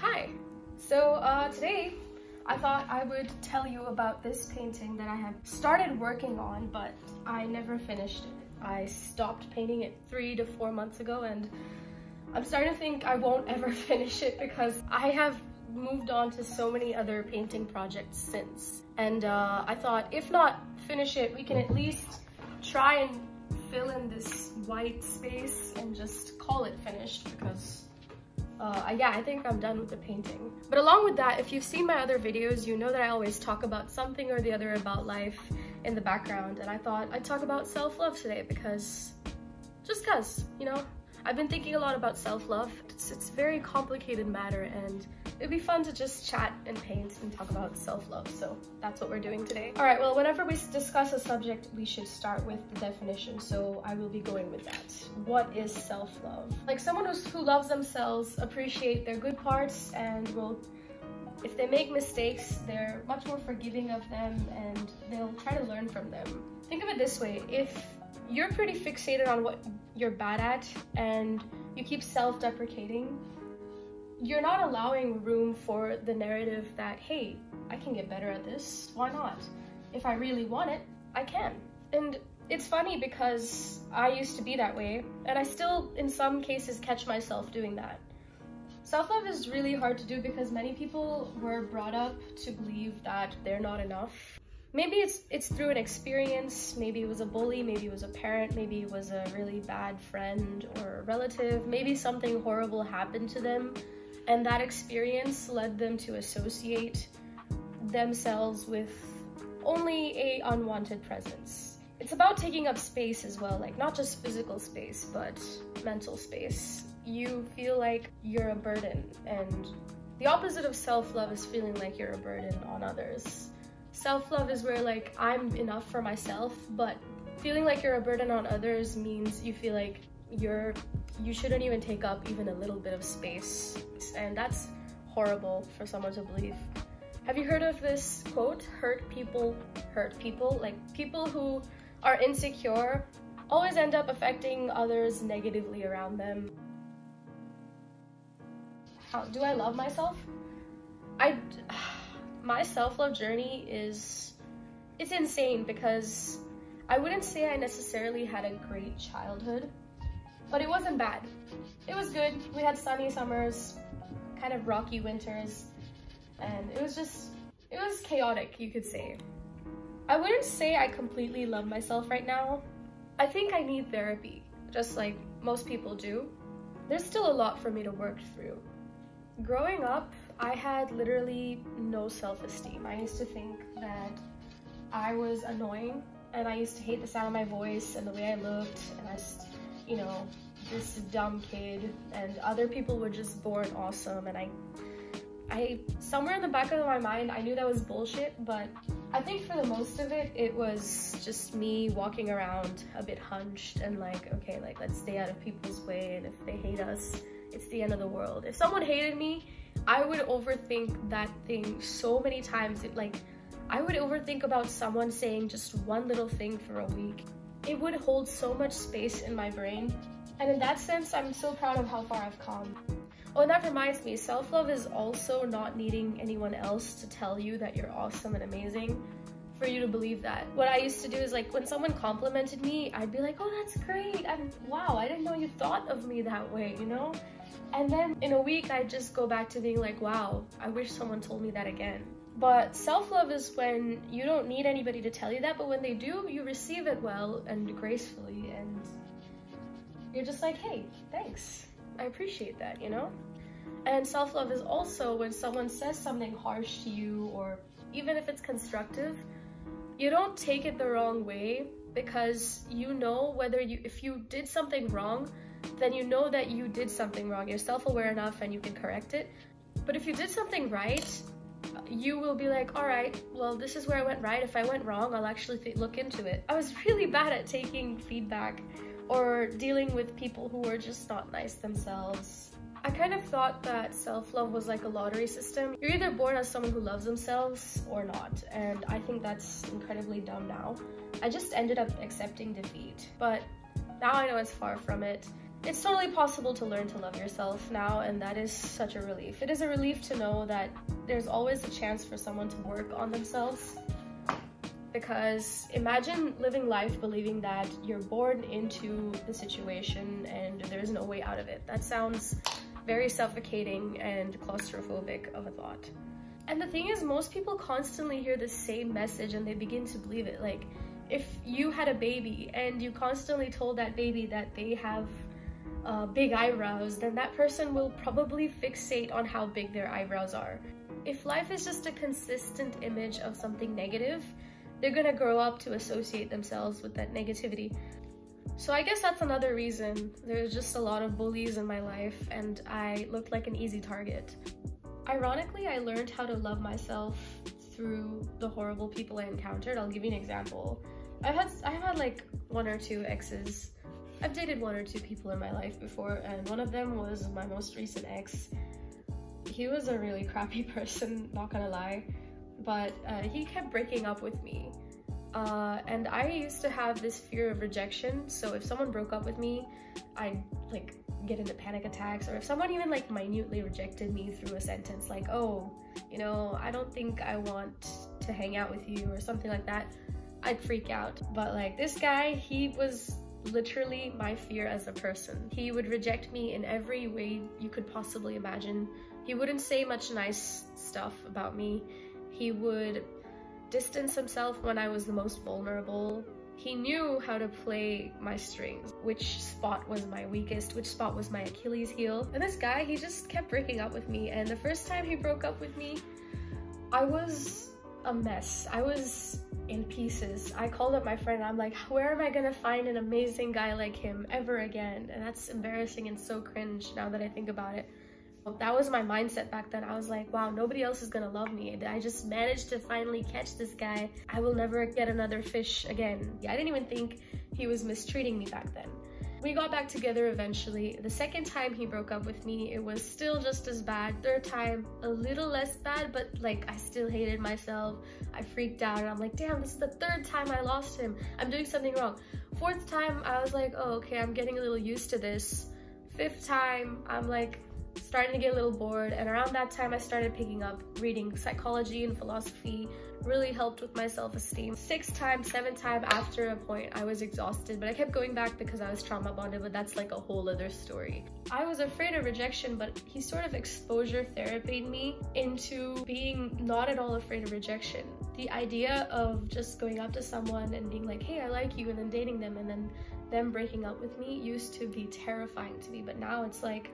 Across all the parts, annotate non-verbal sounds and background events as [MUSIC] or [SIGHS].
Hi! So uh, today I thought I would tell you about this painting that I have started working on, but I never finished it. I stopped painting it three to four months ago and I'm starting to think I won't [LAUGHS] ever finish it because I have moved on to so many other painting projects since. And uh, I thought if not finish it, we can at least try and fill in this white space and just call it finished because uh, yeah, I think I'm done with the painting. But along with that, if you've seen my other videos, you know that I always talk about something or the other about life in the background. And I thought I'd talk about self-love today because, just cause, you know? I've been thinking a lot about self-love. It's, it's a very complicated matter and it'd be fun to just chat and paint and talk about self-love. So that's what we're doing today. All right, well, whenever we discuss a subject, we should start with the definition. So I will be going with that. What is self-love? Like someone who's, who loves themselves, appreciate their good parts and will if they make mistakes, they're much more forgiving of them and they'll try to learn from them. Think of it this way, if you're pretty fixated on what you're bad at and you keep self-deprecating, you're not allowing room for the narrative that, hey, I can get better at this, why not? If I really want it, I can. And it's funny because I used to be that way, and I still, in some cases, catch myself doing that. Self-love is really hard to do because many people were brought up to believe that they're not enough. Maybe it's it's through an experience, maybe it was a bully, maybe it was a parent, maybe it was a really bad friend or relative, maybe something horrible happened to them and that experience led them to associate themselves with only a unwanted presence. It's about taking up space as well, like not just physical space, but mental space. You feel like you're a burden and the opposite of self-love is feeling like you're a burden on others. Self-love is where like I'm enough for myself, but feeling like you're a burden on others means you feel like you're you shouldn't even take up even a little bit of space. And that's horrible for someone to believe. Have you heard of this quote hurt people hurt people? Like people who are insecure always end up affecting others negatively around them. How do i love myself? I [SIGHS] my self-love journey is it's insane because i wouldn't say i necessarily had a great childhood but it wasn't bad. It was good. We had sunny summers, kind of rocky winters, and it was just, it was chaotic, you could say. I wouldn't say I completely love myself right now. I think I need therapy, just like most people do. There's still a lot for me to work through. Growing up, I had literally no self-esteem. I used to think that I was annoying and I used to hate the sound of my voice and the way I looked and I just you know, this dumb kid and other people were just born awesome and I I somewhere in the back of my mind I knew that was bullshit but I think for the most of it it was just me walking around a bit hunched and like okay like let's stay out of people's way and if they hate us it's the end of the world. If someone hated me I would overthink that thing so many times it like I would overthink about someone saying just one little thing for a week it would hold so much space in my brain. And in that sense, I'm so proud of how far I've come. Oh, and that reminds me, self-love is also not needing anyone else to tell you that you're awesome and amazing for you to believe that. What I used to do is like when someone complimented me, I'd be like, oh, that's great. I'm wow, I didn't know you thought of me that way, you know? And then in a week, I'd just go back to being like, wow, I wish someone told me that again. But self-love is when you don't need anybody to tell you that, but when they do, you receive it well and gracefully and you're just like, hey, thanks. I appreciate that, you know? And self-love is also when someone says something harsh to you or even if it's constructive, you don't take it the wrong way because you know whether you, if you did something wrong, then you know that you did something wrong. You're self-aware enough and you can correct it. But if you did something right, you will be like, all right, well, this is where I went right. If I went wrong, I'll actually look into it. I was really bad at taking feedback or dealing with people who were just not nice themselves. I kind of thought that self-love was like a lottery system. You're either born as someone who loves themselves or not, and I think that's incredibly dumb now. I just ended up accepting defeat, but now I know it's far from it. It's totally possible to learn to love yourself now, and that is such a relief. It is a relief to know that there's always a chance for someone to work on themselves. Because imagine living life believing that you're born into the situation and there's no way out of it. That sounds very suffocating and claustrophobic of a thought. And the thing is, most people constantly hear the same message and they begin to believe it. Like, if you had a baby and you constantly told that baby that they have uh, big eyebrows, then that person will probably fixate on how big their eyebrows are. If life is just a consistent image of something negative, they're gonna grow up to associate themselves with that negativity. So I guess that's another reason. There's just a lot of bullies in my life and I looked like an easy target. Ironically, I learned how to love myself through the horrible people I encountered. I'll give you an example. I've had I've had like one or two exes I've dated one or two people in my life before, and one of them was my most recent ex. He was a really crappy [LAUGHS] person, not gonna lie, but uh, he kept breaking up with me. Uh, and I used to have this fear of rejection, so if someone broke up with me, I'd like get into panic attacks, or if someone even like minutely rejected me through a sentence like, oh, you know, I don't think I want to hang out with you, or something like that, I'd freak out. But like this guy, he was literally my fear as a person. He would reject me in every way you could possibly imagine. He wouldn't say much nice stuff about me. He would distance himself when I was the most vulnerable. He knew how to play my strings, which spot was my weakest, which spot was my Achilles heel. And this guy, he just kept breaking up with me. And the first time he broke up with me, I was a mess. I was in pieces. I called up my friend I'm like, where am I gonna find an amazing guy like him ever again? And that's embarrassing and so cringe now that I think about it. That was my mindset back then. I was like, wow, nobody else is gonna love me. I just managed to finally catch this guy. I will never get another fish again. I didn't even think he was mistreating me back then. We got back together eventually. The second time he broke up with me, it was still just as bad. Third time, a little less bad, but like I still hated myself. I freaked out and I'm like, damn, this is the third time I lost him. I'm doing something wrong. Fourth time, I was like, oh, okay, I'm getting a little used to this. Fifth time, I'm like, starting to get a little bored and around that time I started picking up reading psychology and philosophy really helped with my self-esteem. Six time, seven time after a point I was exhausted but I kept going back because I was trauma bonded but that's like a whole other story. I was afraid of rejection but he sort of exposure therapied me into being not at all afraid of rejection. The idea of just going up to someone and being like hey I like you and then dating them and then them breaking up with me used to be terrifying to me but now it's like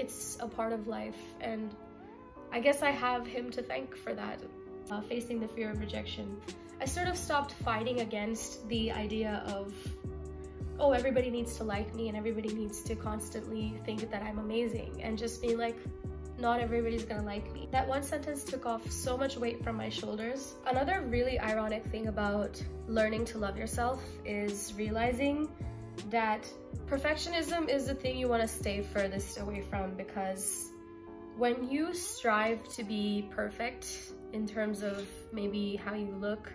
it's a part of life and I guess I have him to thank for that, uh, facing the fear of rejection. I sort of stopped fighting against the idea of, oh, everybody needs to like me and everybody needs to constantly think that I'm amazing and just be like, not everybody's gonna like me. That one sentence took off so much weight from my shoulders. Another really ironic thing about learning to love yourself is realizing that perfectionism is the thing you want to stay furthest away from because when you strive to be perfect in terms of maybe how you look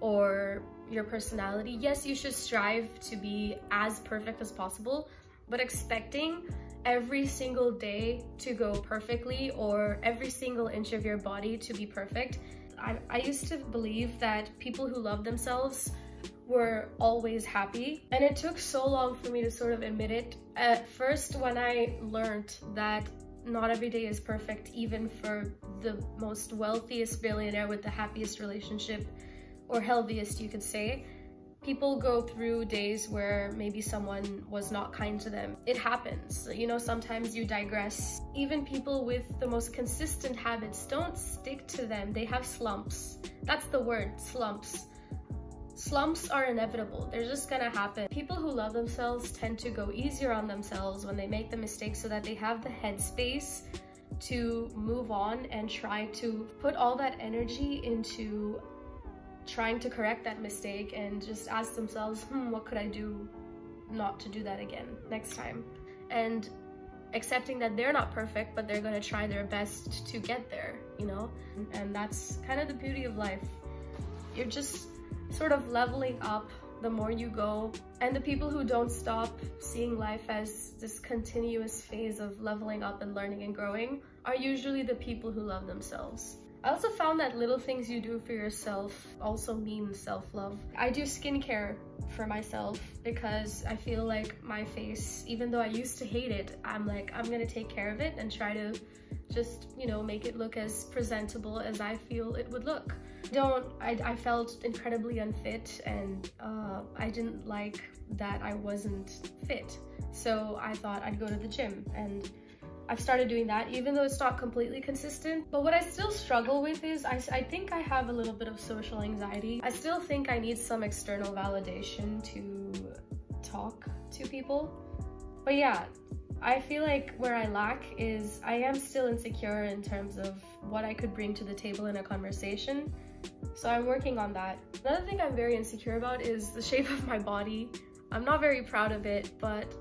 or your personality, yes, you should strive to be as perfect as possible, but expecting every single day to go perfectly or every single inch of your body to be perfect. I, I used to believe that people who love themselves were always happy. And it took so long for me to sort of admit it. At first, when I learned that not every day is perfect, even for the most wealthiest billionaire with the happiest relationship, or healthiest, you could say, people go through days where maybe someone was not kind to them. It happens. You know, sometimes you digress. Even people with the most consistent habits don't stick to them. They have slumps. That's the word, slumps slumps are inevitable. They're just gonna happen. People who love themselves tend to go easier on themselves when they make the mistake so that they have the headspace to move on and try to put all that energy into trying to correct that mistake and just ask themselves, hmm, what could I do not to do that again next time? And accepting that they're not perfect, but they're gonna try their best to get there, you know? And that's kind of the beauty of life. You're just sort of leveling up the more you go. And the people who don't stop seeing life as this continuous phase of leveling up and learning and growing are usually the people who love themselves. I also found that little things you do for yourself also mean self-love. I do skincare for myself because I feel like my face, even though I used to hate it, I'm like, I'm gonna take care of it and try to just, you know, make it look as presentable as I feel it would look. Don't, I, I felt incredibly unfit and uh, I didn't like that I wasn't fit. So I thought I'd go to the gym and I've started doing that even though it's not completely consistent. But what I still struggle with is I, I think I have a little bit of social anxiety. I still think I need some external validation to talk to people. But yeah, I feel like where I lack is I am still insecure in terms of what I could bring to the table in a conversation. So I'm working on that. Another thing I'm very insecure about is the shape of my body. I'm not very proud of it, but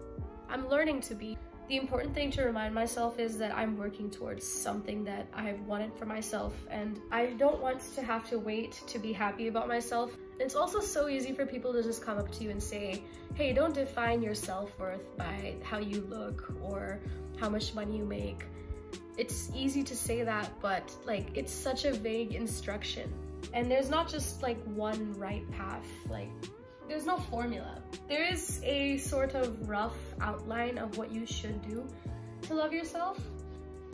I'm learning to be. The important thing to remind myself is that I'm working towards something that I've wanted for myself and I don't want to have to wait to be happy about myself. It's also so easy for people to just come up to you and say, hey, don't define your self-worth by how you look or how much money you make. It's easy to say that, but like it's such a vague instruction. And there's not just like one right path. Like there's no formula. There is a sort of rough outline of what you should do to love yourself,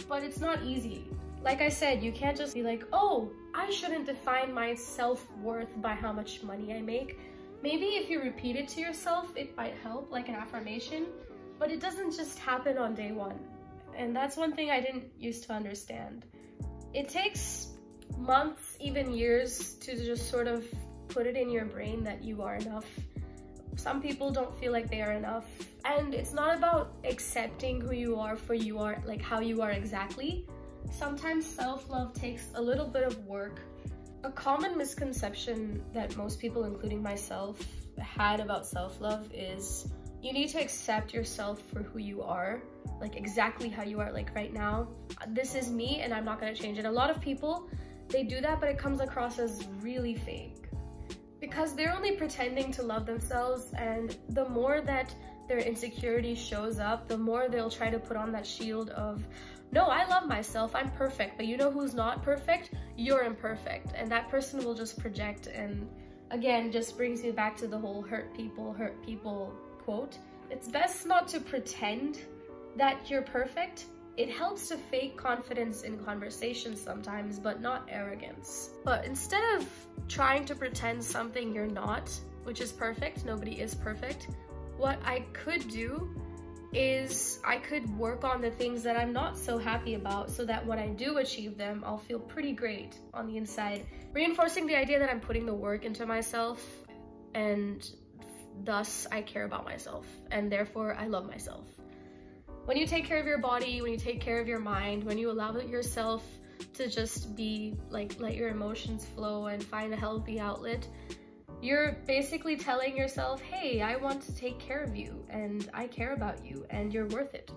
but it's not easy. Like I said, you can't just be like, oh, I shouldn't define my self-worth by how much money I make. Maybe if you repeat it to yourself, it might help, like an affirmation, but it doesn't just happen on day one. And that's one thing I didn't used to understand. It takes months, even years to just sort of put it in your brain that you are enough. Some people don't feel like they are enough. And it's not about accepting who you are for you are, like how you are exactly. Sometimes self-love takes a little bit of work. A common misconception that most people, including myself, had about self-love is you need to accept yourself for who you are, like exactly how you are, like right now. This is me and I'm not gonna change it. A lot of people, they do that, but it comes across as really fake because they're only pretending to love themselves and the more that their insecurity shows up, the more they'll try to put on that shield of, no, I love myself, I'm perfect, but you know who's not perfect? You're imperfect. And that person will just project and again, just brings me back to the whole hurt people, hurt people quote. It's best not to pretend that you're perfect it helps to fake confidence in conversations sometimes, but not arrogance. But instead of trying to pretend something you're not, which is perfect, nobody is perfect, what I could do is I could work on the things that I'm not so happy about so that when I do achieve them, I'll feel pretty great on the inside. Reinforcing the idea that I'm putting the work into myself and thus I care about myself and therefore I love myself. When you take care of your body, when you take care of your mind, when you allow yourself to just be like let your emotions flow and find a healthy outlet, you're basically telling yourself, hey, I want to take care of you and I care about you and you're worth it.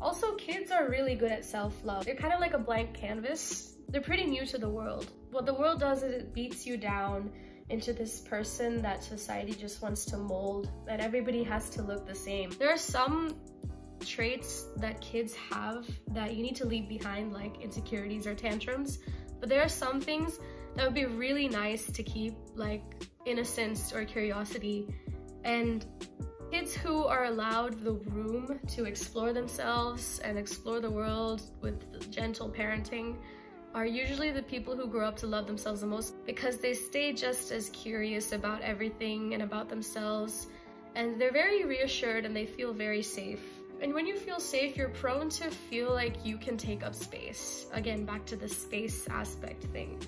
Also, kids are really good at self-love. They're kind of like a blank canvas. They're pretty new to the world. What the world does is it beats you down into this person that society just wants to mold and everybody has to look the same. There are some traits that kids have that you need to leave behind like insecurities or tantrums but there are some things that would be really nice to keep like innocence or curiosity and kids who are allowed the room to explore themselves and explore the world with gentle parenting are usually the people who grow up to love themselves the most because they stay just as curious about everything and about themselves and they're very reassured and they feel very safe and when you feel safe, you're prone to feel like you can take up space. Again, back to the space aspect thing.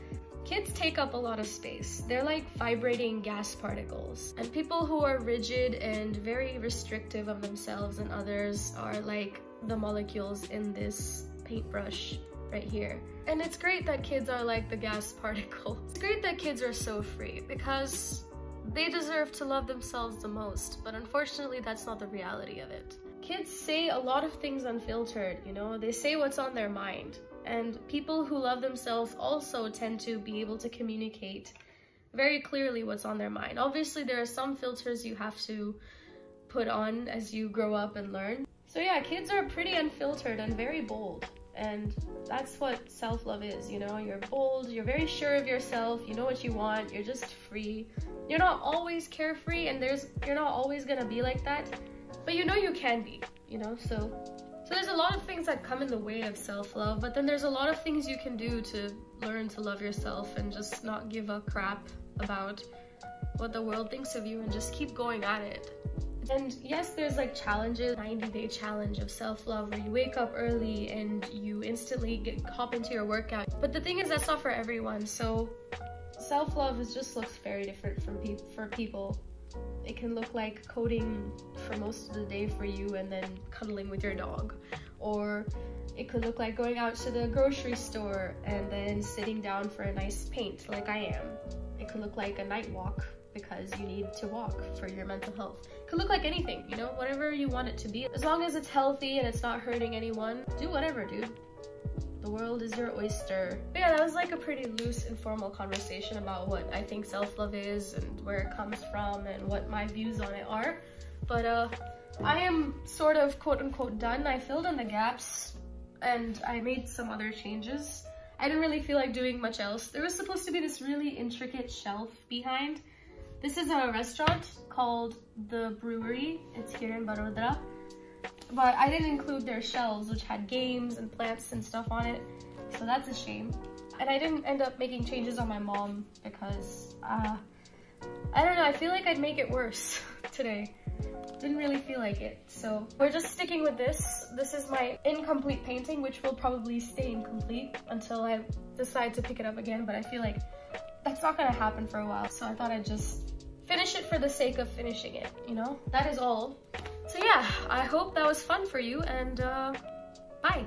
Kids take up a lot of space. They're like vibrating gas particles. And people who are rigid and very restrictive of themselves and others are like the molecules in this paintbrush right here. And it's great that kids are like the gas [LAUGHS] particle. It's great that kids are so free because they deserve to love themselves the most, but unfortunately that's not the reality of it kids say a lot of things unfiltered, you know, they say what's on their mind. And people who love themselves also tend to be able to communicate very clearly what's on their mind. Obviously, there are some filters you have to put on as you grow up and learn. So yeah, kids are pretty unfiltered and very bold. And that's what self-love is, you know? You're bold, you're very sure of yourself, you know what you want, you're just free. You're not always carefree and there's you're not always gonna be like that, but you know you can be, you know? So so there's a lot of things that come in the way of self-love, but then there's a lot of things you can do to learn to love yourself and just not give a crap about what the world thinks of you and just keep going at it. And yes, there's like challenges, 90 day challenge of self-love where you wake up early and you instantly get hop into your workout. But the thing is that's not for everyone. So self-love just looks very different from pe for people. It can look like coding for most of the day for you and then cuddling with your dog. Or it could look like going out to the grocery store and then sitting down for a nice paint like I am. It could look like a night walk because you need to walk for your mental health. It could look like anything, you know, whatever you want it to be. As long as it's healthy and it's not hurting anyone, do whatever, dude. The world is your oyster. But yeah, that was like a pretty loose, informal conversation about what I think self-love is and where it comes from and what my views on it are. But uh, I am sort of quote unquote done. I filled in the gaps and I made some other changes. I didn't really feel like doing much else. There was supposed to be this really intricate shelf behind this is a restaurant called The Brewery. It's here in Vadodara. But I didn't include their shelves, which had games and plants and stuff on it. So that's a shame. And I didn't end up making changes on my mom because, uh, I don't know, I feel like I'd make it worse [LAUGHS] today. Didn't really feel like it. So we're just sticking with this. This is my incomplete painting, which will probably stay incomplete until I decide to pick it up again. But I feel like that's not gonna happen for a while. So I thought I'd just finish it for the sake of finishing it, you know? That is all. So yeah, I hope that was fun for you and uh, bye.